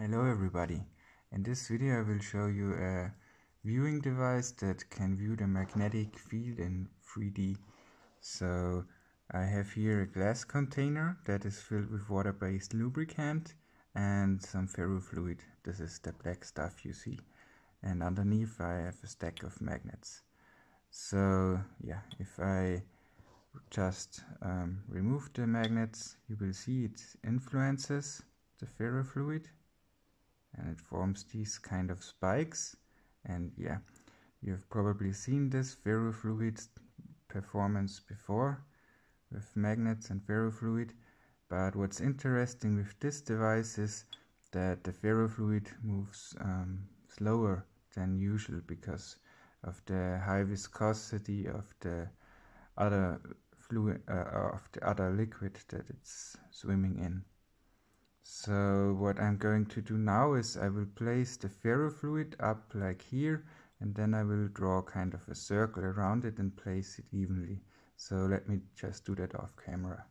Hello everybody. In this video I will show you a viewing device that can view the magnetic field in 3D. So I have here a glass container that is filled with water-based lubricant and some ferrofluid. This is the black stuff you see. And underneath I have a stack of magnets. So yeah, if I just um, remove the magnets, you will see it influences the ferrofluid and it forms these kind of spikes and yeah you've probably seen this ferrofluid performance before with magnets and ferrofluid but what's interesting with this device is that the ferrofluid moves um, slower than usual because of the high viscosity of the other fluid uh, of the other liquid that it's swimming in. So what I'm going to do now is I will place the ferrofluid up like here and then I will draw kind of a circle around it and place it evenly. So let me just do that off camera.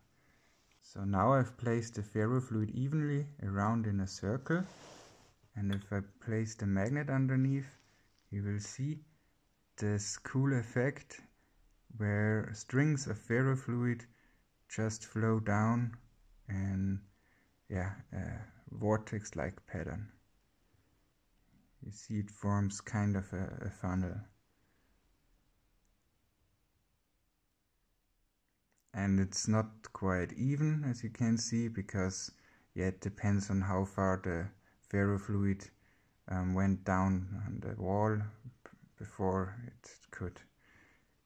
So now I've placed the ferrofluid evenly around in a circle and if I place the magnet underneath you will see this cool effect where strings of ferrofluid just flow down and yeah, vortex-like pattern. You see it forms kind of a, a funnel. And it's not quite even, as you can see, because yeah, it depends on how far the ferrofluid um, went down on the wall before it could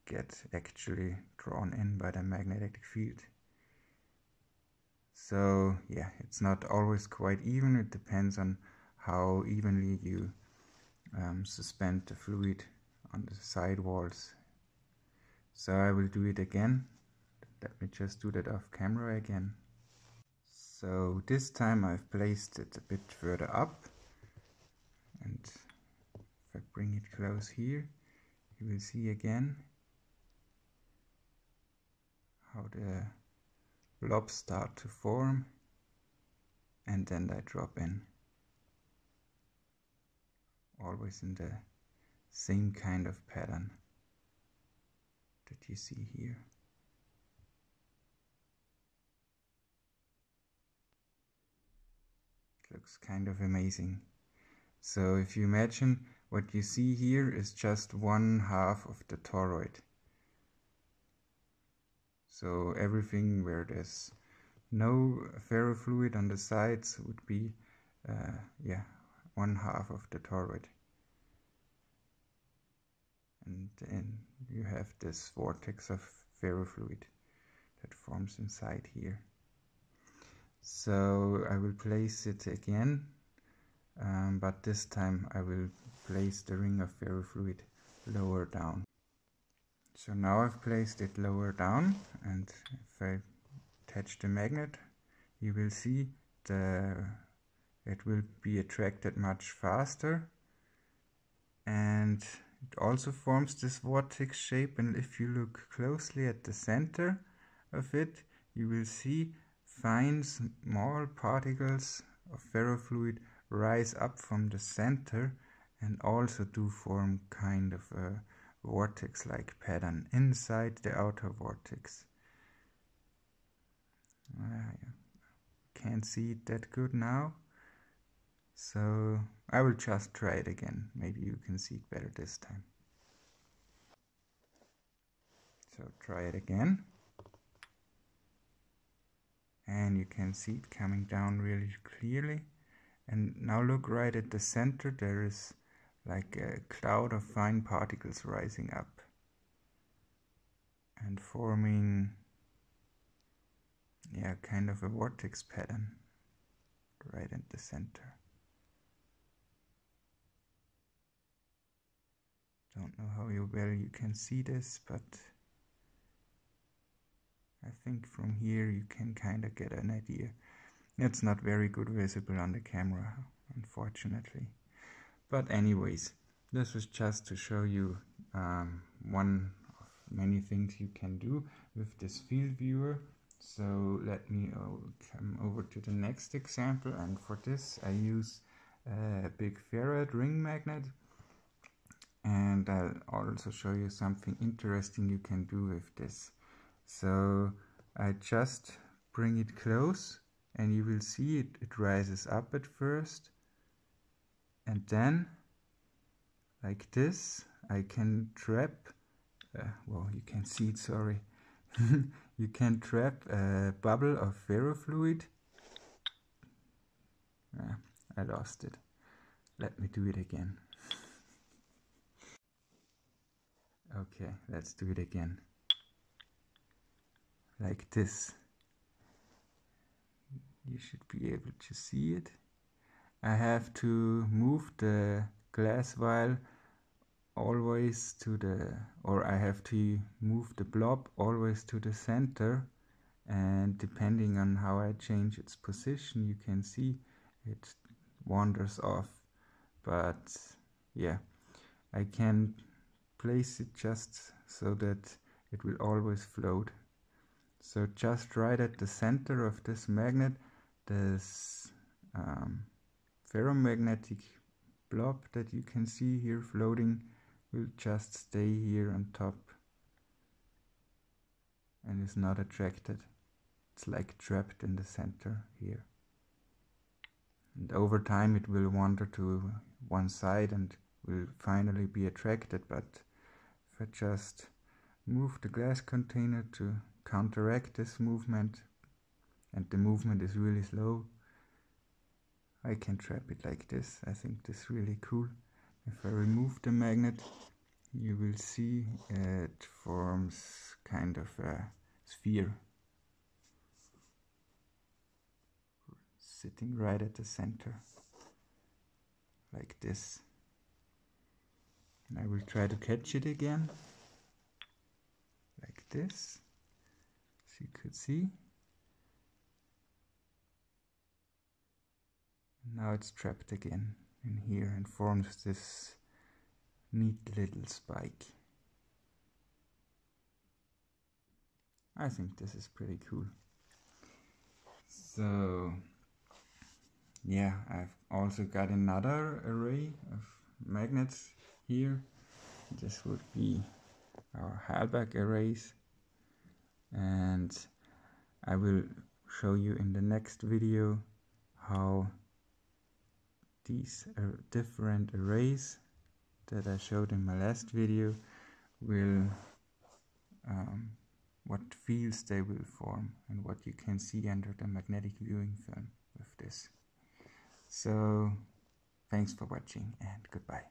get actually drawn in by the magnetic field. So yeah, it's not always quite even. It depends on how evenly you um, suspend the fluid on the side walls. So I will do it again. Let me just do that off camera again. So this time I've placed it a bit further up and if I bring it close here you will see again how the blobs start to form and then they drop in. Always in the same kind of pattern that you see here. It looks kind of amazing. So if you imagine what you see here is just one half of the toroid so everything where there's no ferrofluid on the sides would be, uh, yeah, one half of the toroid. And then you have this vortex of ferrofluid that forms inside here. So I will place it again, um, but this time I will place the ring of ferrofluid lower down. So now I've placed it lower down and if I attach the magnet you will see the it will be attracted much faster. And it also forms this vortex shape and if you look closely at the center of it you will see fine small particles of ferrofluid rise up from the center and also do form kind of a vortex-like pattern inside the outer vortex. Ah, I can't see it that good now. So I will just try it again. Maybe you can see it better this time. So try it again. And you can see it coming down really clearly. And now look right at the center. There is like a cloud of fine particles rising up and forming yeah kind of a vortex pattern right at the center. Don't know how you, well you can see this but I think from here you can kind of get an idea. It's not very good visible on the camera unfortunately but anyways, this was just to show you um, one of many things you can do with this field viewer. So let me uh, come over to the next example and for this I use a big ferrite ring magnet and I'll also show you something interesting you can do with this. So I just bring it close and you will see it, it rises up at first and then like this I can trap uh, well you can see it sorry. You can trap a bubble of ferrofluid. Uh, I lost it. Let me do it again. Okay let's do it again. Like this. You should be able to see it I have to move the glass vial always to the or I have to move the blob always to the center. And depending on how I change its position you can see it wanders off. But yeah I can place it just so that it will always float. So just right at the center of this magnet this um, ferromagnetic blob that you can see here floating will just stay here on top and is not attracted. It's like trapped in the center here. And over time it will wander to one side and will finally be attracted, but if I just move the glass container to counteract this movement, and the movement is really slow, I can trap it like this. I think this is really cool. If I remove the magnet, you will see it forms kind of a sphere sitting right at the center like this. And I will try to catch it again like this as you could see. Now it's trapped again in here and forms this neat little spike. I think this is pretty cool. So yeah, I've also got another array of magnets here. This would be our Halbach arrays and I will show you in the next video how these are different arrays that I showed in my last video will um, what fields they will form and what you can see under the magnetic viewing film with this. So thanks for watching and goodbye.